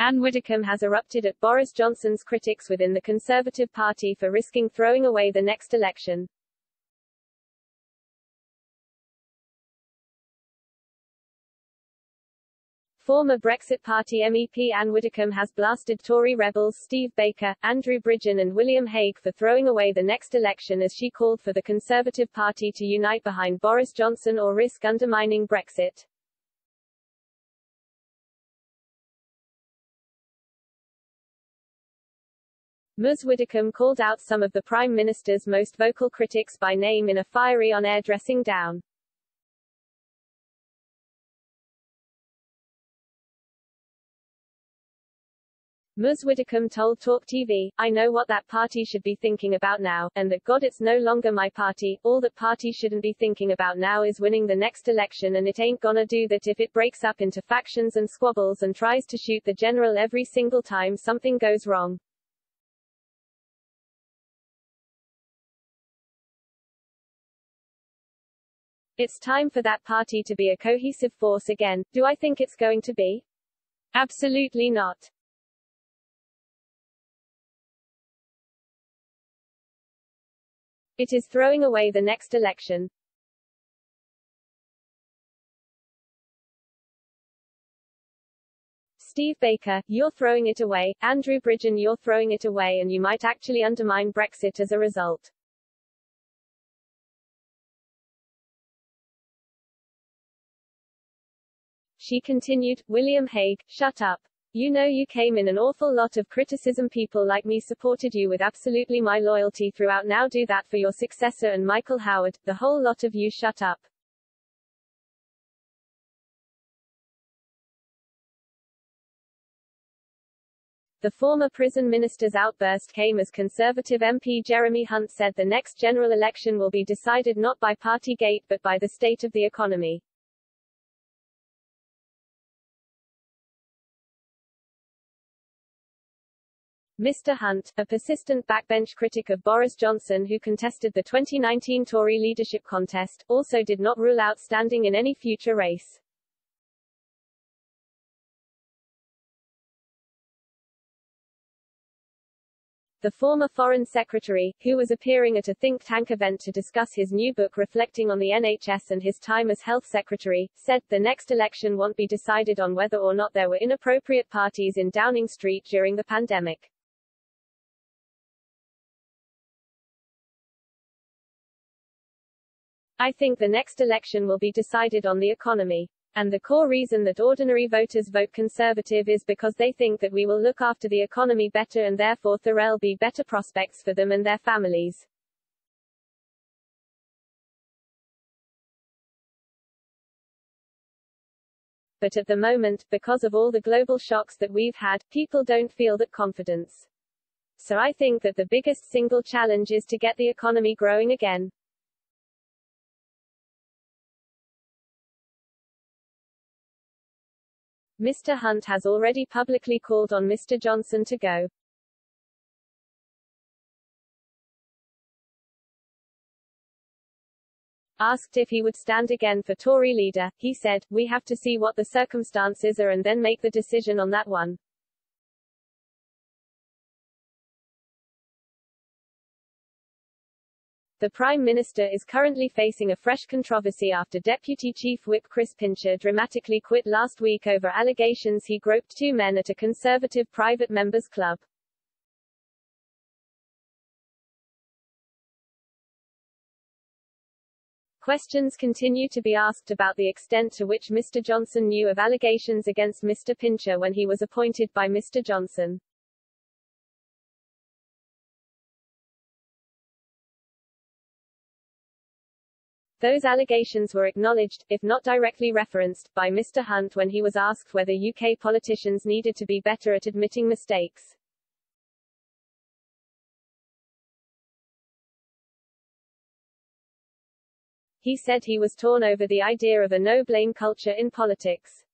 Ann Widdecombe has erupted at Boris Johnson's critics within the Conservative Party for risking throwing away the next election. Former Brexit Party MEP Ann Widdecombe has blasted Tory rebels Steve Baker, Andrew Bridgen and William Hague for throwing away the next election as she called for the Conservative Party to unite behind Boris Johnson or risk undermining Brexit. Ms. Widdecombe called out some of the Prime Minister's most vocal critics by name in a fiery on-air dressing down. Ms. Widdecombe told Talk TV, I know what that party should be thinking about now, and that God it's no longer my party, all that party shouldn't be thinking about now is winning the next election and it ain't gonna do that if it breaks up into factions and squabbles and tries to shoot the general every single time something goes wrong. It's time for that party to be a cohesive force again. Do I think it's going to be? Absolutely not. It is throwing away the next election. Steve Baker, you're throwing it away, Andrew Bridgen you're throwing it away and you might actually undermine Brexit as a result. She continued, William Hague, shut up. You know you came in an awful lot of criticism people like me supported you with absolutely my loyalty throughout now do that for your successor and Michael Howard, the whole lot of you shut up. The former prison minister's outburst came as Conservative MP Jeremy Hunt said the next general election will be decided not by party gate but by the state of the economy. Mr. Hunt, a persistent backbench critic of Boris Johnson who contested the 2019 Tory leadership contest, also did not rule out standing in any future race. The former Foreign Secretary, who was appearing at a think tank event to discuss his new book reflecting on the NHS and his time as Health Secretary, said, the next election won't be decided on whether or not there were inappropriate parties in Downing Street during the pandemic. I think the next election will be decided on the economy. And the core reason that ordinary voters vote Conservative is because they think that we will look after the economy better and therefore there'll be better prospects for them and their families. But at the moment, because of all the global shocks that we've had, people don't feel that confidence. So I think that the biggest single challenge is to get the economy growing again. Mr. Hunt has already publicly called on Mr. Johnson to go. Asked if he would stand again for Tory leader, he said, We have to see what the circumstances are and then make the decision on that one. The Prime Minister is currently facing a fresh controversy after Deputy Chief Whip Chris Pincher dramatically quit last week over allegations he groped two men at a Conservative private members club. Questions continue to be asked about the extent to which Mr. Johnson knew of allegations against Mr. Pincher when he was appointed by Mr. Johnson. Those allegations were acknowledged, if not directly referenced, by Mr. Hunt when he was asked whether UK politicians needed to be better at admitting mistakes. He said he was torn over the idea of a no-blame culture in politics.